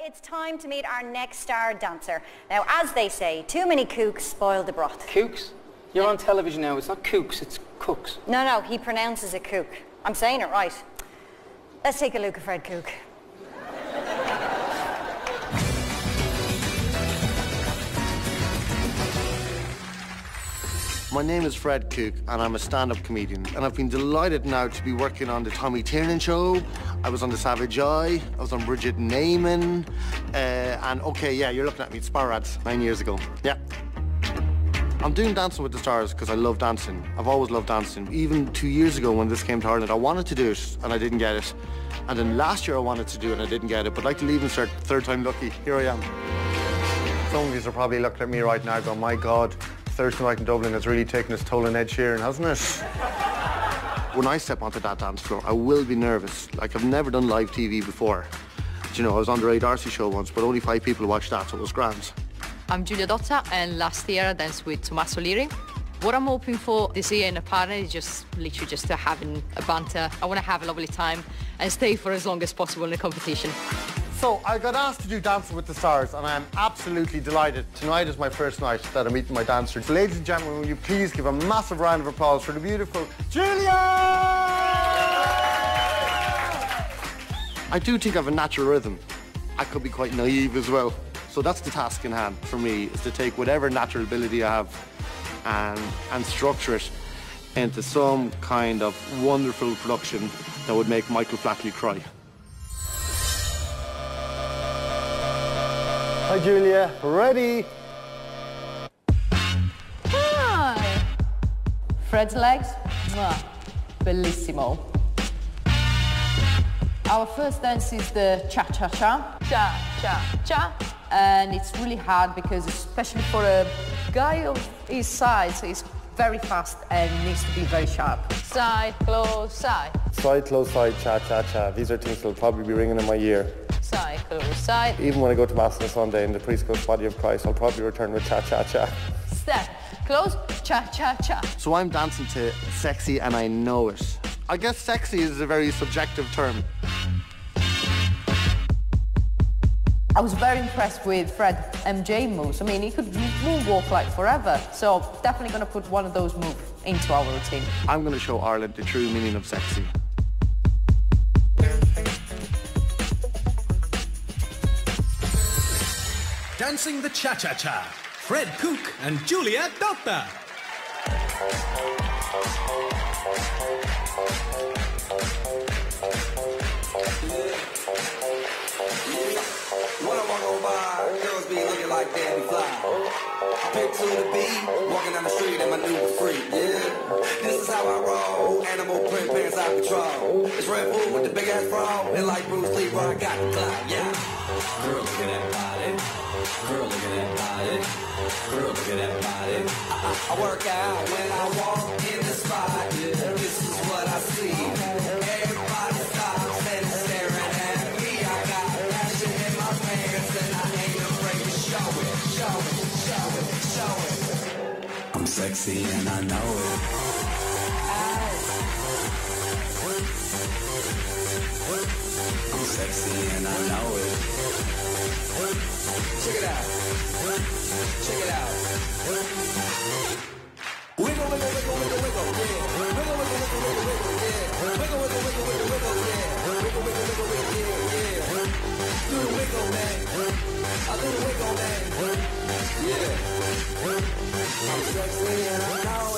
it's time to meet our next star dancer. Now, as they say, too many kooks spoil the broth. Kooks? You're on television now. It's not kooks, it's cooks. No, no, he pronounces it kook. I'm saying it right. Let's take a look at Fred Kook. My name is Fred Cooke and I'm a stand-up comedian and I've been delighted now to be working on the Tommy Tiernan show. I was on the Savage Eye, I was on Bridget and Eamon, uh, and okay, yeah, you're looking at me, Ads, nine years ago. Yeah. I'm doing Dancing with the Stars because I love dancing. I've always loved dancing. Even two years ago when this came to Ireland, I wanted to do it and I didn't get it. And then last year I wanted to do it and I didn't get it. But like to leave and start third time lucky, here I am. Some of you are probably looking at me right now going, my God, Thursday night in Dublin has really taken its toll on Ed Sheeran, hasn't it? when I step onto that dance floor, I will be nervous. Like I've never done live TV before. But, you know, I was on the Ray D'Arcy show once, but only five people watched that, so it was grand. I'm Giulia Dotta and last year I danced with Tommaso Liri. What I'm hoping for this year in a partner is just literally just to having a banter. I want to have a lovely time and stay for as long as possible in the competition. So I got asked to do Dancing with the Stars and I'm absolutely delighted. Tonight is my first night that I'm meeting my dancers. Ladies and gentlemen, will you please give a massive round of applause for the beautiful Giulia! I do think I have a natural rhythm. I could be quite naive as well. So that's the task in hand for me, is to take whatever natural ability I have and, and structure it into some kind of wonderful production that would make Michael Flatley cry. Hi, Giulia. Ready? Hi! Fred's legs? Mwah. Bellissimo. Our first dance is the cha-cha-cha. Cha-cha-cha. And it's really hard because especially for a guy of his size, he's very fast and needs to be very sharp. Side, close, side. Side, close, side, cha-cha-cha. These are things that'll probably be ringing in my ear. Side, close, side. Even when I go to Mass on Sunday in the priest goes Body of Christ, I'll probably return with cha-cha-cha. Step, close, cha-cha-cha. So I'm dancing to sexy and I know it. I guess sexy is a very subjective term. I was very impressed with Fred MJ moves. I mean, he could moonwalk like forever. So definitely going to put one of those moves into our routine. I'm going to show Ireland the true meaning of sexy. Dancing the Cha-Cha-Cha, Fred Cooke and Giulia Dotta. When I walk on by, girls be looking like Fly. Pick to the beat, walking down the street my new freak, yeah. This is how I roll, animal print pants control. It's Red Bull with the big ass and like Bruce Lee, I got the clout, yeah. Girl, look at that body. Girl, look at that body. Girl, look at that body. I, I, work out when I walk in the spot. This is what I see. Everybody stops and staring at me. I got passion in my pants and I ain't afraid to show it, show it, show it, show it. I'm sexy and I know it. I'm sexy and I know it. Check it out. Check it out. Wiggle, wiggle, wiggle, wiggle, wiggle, yeah. Wiggle, wiggle, wiggle, wiggle, wiggle, yeah. Wiggle, wiggle, wiggle, wiggle, wiggle, yeah. Wiggle, wiggle, wiggle, wiggle, yeah, yeah. Do the wiggle, man. I do the wiggle, man. Yeah. I'm sexy and I know.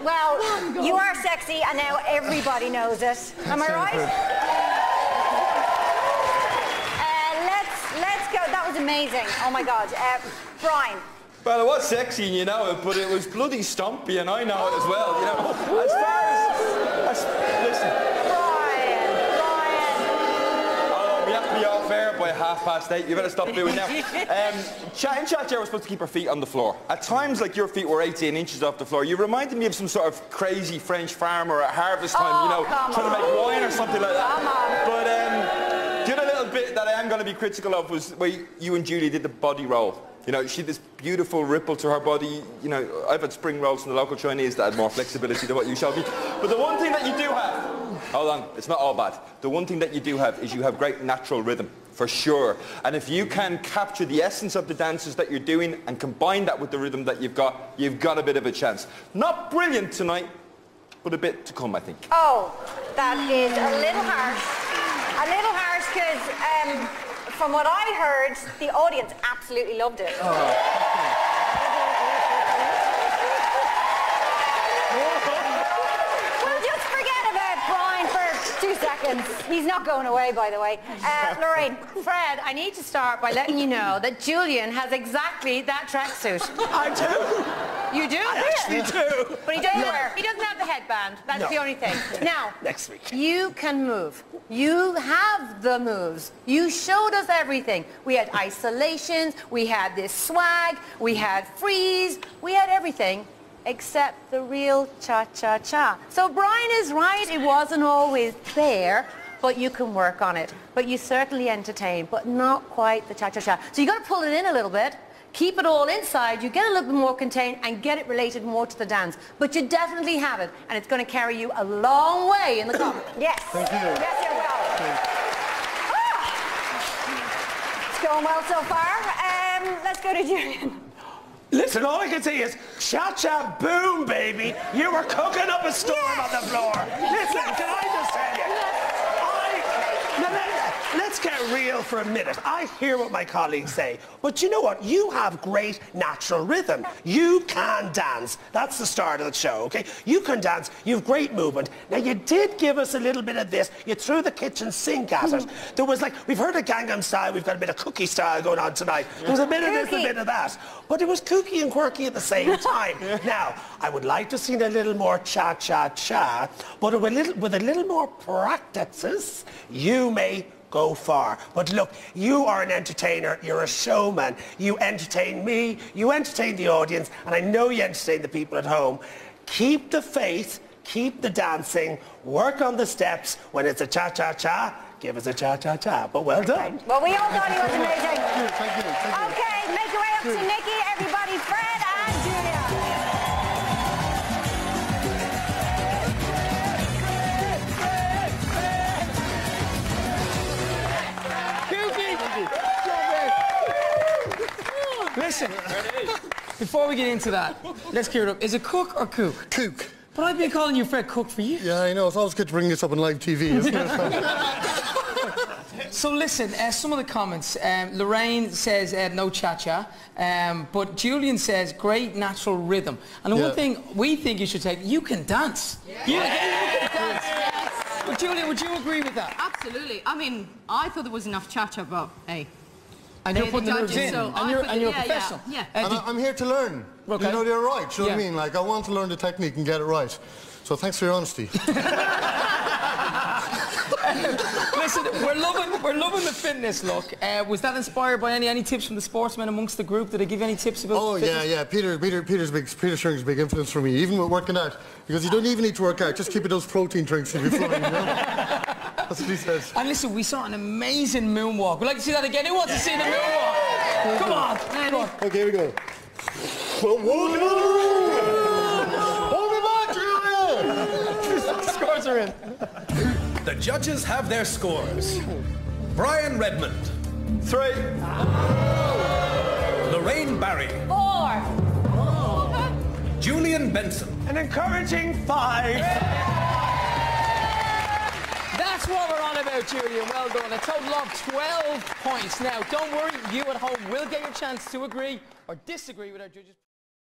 There, well, you are sexy, and now everybody knows it. Am I right? Uh, let's let's go. That was amazing. Oh my God, uh, Brian. Well, it was sexy, and you know it, but it was bloody stompy, and I know it as well. You know, by half past eight. You better stop doing that. Um, chat in chat, we're supposed to keep our feet on the floor. At times, like your feet were 18 inches off the floor. You reminded me of some sort of crazy French farmer at harvest time. you Oh, know, come trying to make wine or something like that. Come on. But um, the other little bit that I am going to be critical of was where you- you and Julie did the body roll. You know, she had this beautiful ripple to her body. You know, I've had spring rolls from the local Chinese that had more flexibility than what you showed me. But the one thing that you do have, hold on, it's not all bad. The one thing that you do have is you have great natural rhythm, for sure. And if you can capture the essence of the dances that you're doing and combine that with the rhythm that you've got, you've got a bit of a chance. Not brilliant tonight, but a bit to come, I think. Oh, that is a little harsh. A little harsh because, um, from what I heard, the audience absolutely loved it. We'll just forget about Brian He's not going away, by the way. Uh, Loraine. Fred, I need to start by letting you know that Julian has exactly that tracksuit. I do. You do? I actually do. But he doesn't, wear. he doesn't have the headband. That's No. the only thing. Now, Next week. you can move. You have the moves. You showed us everything. We had isolations, we had this swag, we had freeze, we had everything except the real cha-cha-cha. So Brian is right, it wasn't always there, but you can work on it. But you certainly entertain, but not quite the cha-cha-cha. So you got to pull it in a little bit. Keep it all inside, you get a little bit more contained and get it related more to the dance. But you definitely have it and it's going to carry you a long way in the comp. Yes. Thank you. Yes, it will. Ah. It's going well so far. Um, let's go to Julian. Listen, all I can say is, cha-cha boom, baby. You were cooking up a storm on the floor. Listen, can I just tell you? I, now let, let's get real for a minute. I hear what my colleagues say, but you know what? You have great natural rhythm. You can dance. That's the start of the show, okay? You can dance. You have great movement. Now, you did give us a little bit of this. You threw the kitchen sink at us. There was like, we've heard of Gangnam Style. We've got a bit of cookie style going on tonight. There was a bit of this, a bit of that. But it was kooky and quirky at the same time. now, I would like to see a little more cha-cha-cha, but with a little, with a little more practices, you may go far. But look, you are an entertainer, you're a showman. You entertain me, you entertain the audience, and I know you entertain the people at home. Keep the faith, keep the dancing, work on the steps. When it's a cha-cha-cha, give us a cha-cha-cha. But well done. Well, we all thought he was amazing. Thank you. Thank you. Okay, make your way up to Nikki, everybody, Listen, before we get into that, let's clear it up. Is it cook or cook? Cook. But I've been calling you Fred Cooke for years. Yeah, I know. It's always good to bring this up on live TV, isn't it? So listen, uh, some of the comments. Um, Loraine says uh, no cha-cha, um, but Julian says great natural rhythm. And the Yeah. one thing we think you should take, you can dance. You, you can dance. But Julian, would you agree with that? Absolutely. I mean, I thought there was enough cha-cha, but hey. And you're putting the moves judges, in, so and you're, and you're a yeah, yeah, professional. yeah. Uh, and did- I- I'm here to learn. Okay. You know, they're right. You know what I mean? Like, I want to learn the technique and get it right. So thanks for your honesty. Listen, we're loving, we're loving the fitness look. Uh, was that inspired by any any tips from the sportsmen amongst the group? Did they give you any tips about Oh fitness? yeah, yeah. Peter, Peter, Peter's big. Peter Stringer's big influence for me, even with working out, because you don't even need to work out. Just keep it those protein drinks and you'll be fine. You know? That's what he says. And listen, we saw an amazing moonwalk. We'd like to see that again. Who wants to see the moonwalk? Come on, come on. Okay, here we go. Well, walking on the road. Hold me back, Giulia. Scores are in. The judges have their scores. Brian Redmond, Three. Loraine Barry, Four. Julian Benson, An encouraging five. That's what we're on about, Julian. Well done. A total of 12 points. Now, don't worry, you at home will get your chance to agree or disagree with our judges.